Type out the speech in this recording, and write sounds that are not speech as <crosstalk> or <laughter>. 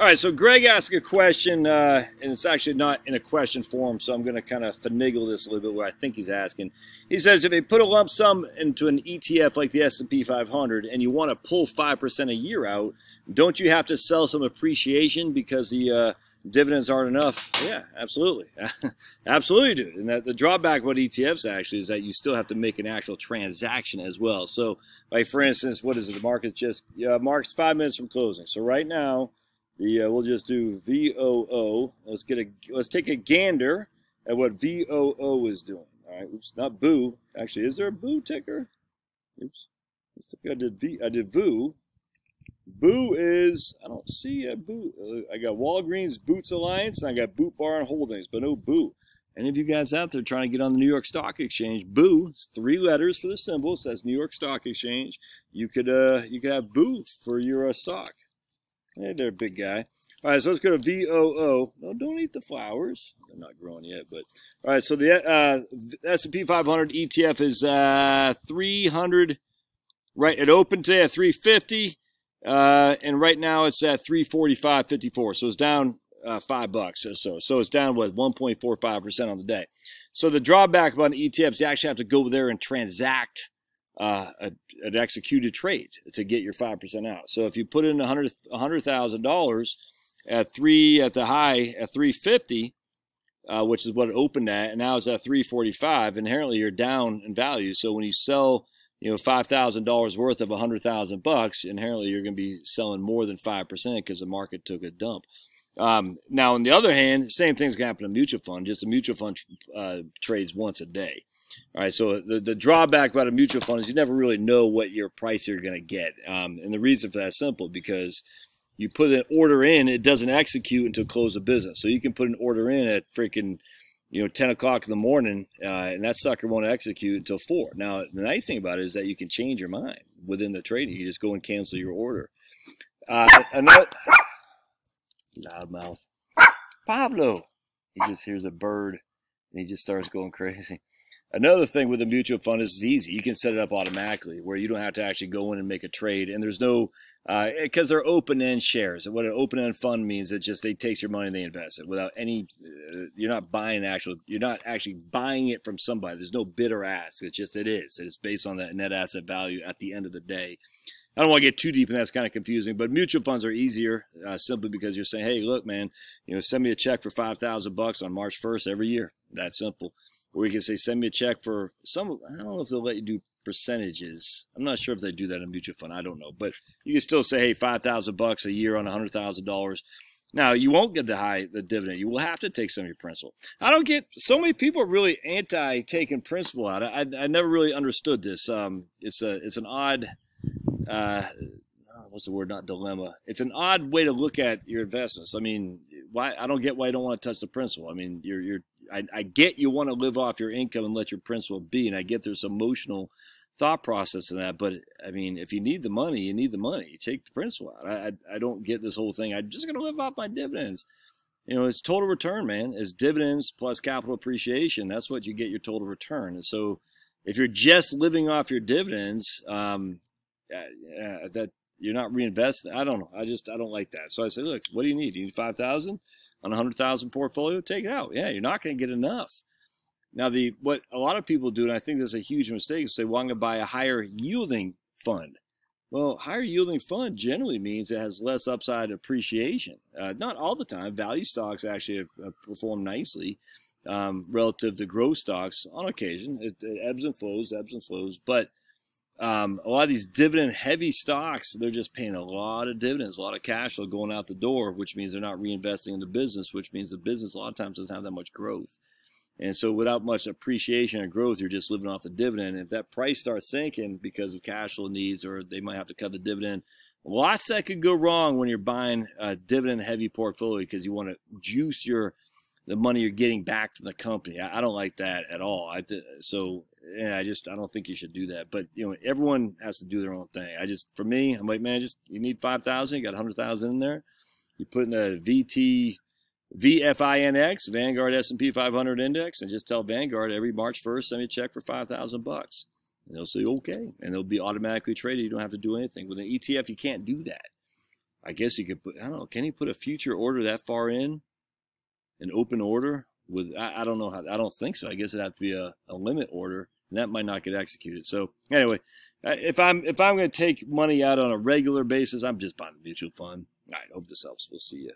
All right, so Greg asked a question, uh, and it's actually not in a question form, so I'm going to kind of finagle this a little bit where I think he's asking. He says if you put a lump sum into an ETF like the S&P 500 and you want to pull 5% a year out, don't you have to sell some appreciation because the uh, dividends aren't enough? Yeah, absolutely. <laughs> absolutely, dude. And that, the drawback about ETFs actually is that you still have to make an actual transaction as well. So, like for instance, what is it? The market's just, uh, market's five minutes from closing. So right now, the uh, we'll just do VOO. Let's get a let's take a gander at what VOO is doing. All right, oops, not boo. Actually, is there a boo ticker? Oops. I did V. I did VOO. Boo is I don't see a boo. Uh, I got Walgreens Boots Alliance and I got Boot Barn Holdings, but no boo. Any of you guys out there trying to get on the New York Stock Exchange, boo. Three letters for the symbol. Says New York Stock Exchange. You could uh you could have boo for your uh, stock. Hey there, big guy. All right, so let's go to VOO. No, don't eat the flowers. They're not growing yet, but all right. So the uh, S&P 500 ETF is uh, 300. Right, it opened today at 350, uh, and right now it's at 345.54. So it's down uh, five bucks or so. So it's down what 1.45 percent on the day. So the drawback about the ETFs, you actually have to go there and transact uh, a, an executed trade to get your 5% out. So if you put in $100,000 $100, at three at the high at 350, uh, which is what it opened at, and now it's at 345, inherently you're down in value. So when you sell, you know, $5,000 worth of 100,000 bucks, inherently you're going to be selling more than 5% because the market took a dump. Um, now, on the other hand, same thing's going to happen to mutual fund. Just a mutual fund uh, trades once a day. All right, so the, the drawback about a mutual fund is you never really know what your price you're going to get. Um, and the reason for that is simple because you put an order in, it doesn't execute until close of business. So you can put an order in at freaking, you know, 10 o'clock in the morning, uh, and that sucker won't execute until 4. Now, the nice thing about it is that you can change your mind within the trading. You just go and cancel your order. Uh, another loudmouth. Pablo. He just hears a bird and he just starts going crazy. Another thing with a mutual fund is it's easy. You can set it up automatically where you don't have to actually go in and make a trade. And there's no, because uh, they're open end shares. And what an open end fund means, it just they takes your money and they invest it without any, uh, you're not buying actual, you're not actually buying it from somebody. There's no bid or ask. It's just, it is. It's based on that net asset value at the end of the day. I don't want to get too deep, and that's kind of confusing. But mutual funds are easier uh, simply because you're saying, "Hey, look, man, you know, send me a check for five thousand bucks on March 1st every year." That simple or you can say send me a check for some i don't know if they'll let you do percentages. I'm not sure if they do that in mutual fund i don't know but you can still say hey 5000 bucks a year on $100000 now you won't get the high the dividend. You will have to take some of your principal. I don't get so many people are really anti taking principal out. I, I, I never really understood this. Um, it's a it's an odd uh, what's the word? Not dilemma. It's an odd way to look at your investments. I mean why i don't get why you don't want to touch the principal. I mean you're you're I, I get you want to live off your income and let your principal be, and I get there's emotional thought process in that. But I mean, if you need the money, you need the money. You take the principal out. I, I, I don't get this whole thing. I'm just going to live off my dividends. You know, it's total return, man. It's dividends plus capital appreciation. That's what you get your total return. And so, if you're just living off your dividends, um, uh, that you're not reinvesting. I don't know. I just I don't like that. So I said, look, what do you need? You need five thousand on a hundred thousand portfolio, take it out. Yeah, you're not going to get enough. Now, the what a lot of people do, and I think there's a huge mistake, is I'm going to buy a higher yielding fund. Well, higher yielding fund generally means it has less upside appreciation. Uh, not all the time. Value stocks actually have, have performed nicely um, relative to growth stocks on occasion. It, it ebbs and flows, ebbs and flows. But um, a lot of these dividend heavy stocks, they're just paying a lot of dividends, a lot of cash flow going out the door, which means they're not reinvesting in the business, which means the business a lot of times doesn't have that much growth. And so without much appreciation or growth, you're just living off the dividend. if that price starts sinking because of cash flow needs or they might have to cut the dividend, lots that could go wrong when you're buying a dividend heavy portfolio because you want to juice your the money you're getting back from the company. I, I don't like that at all. I so yeah, I just I don't think you should do that. But you know, everyone has to do their own thing. I just for me, I'm like, man, just you need five thousand, you got a hundred thousand in there. You put in a VT VFINX Vanguard S&P 500 index, and just tell Vanguard every March 1st send me a check for five thousand bucks. And they'll say okay, and they'll be automatically traded. You don't have to do anything with an ETF. You can't do that. I guess you could put, I don't know, can you put a future order that far in? An open order? With I, I don't know how, I don't think so. I guess it'd have to be a, a limit order, and that might not get executed. So anyway, if I'm if I'm going to take money out on a regular basis, I'm just buying a mutual fund. Right, hope this helps. We'll see you.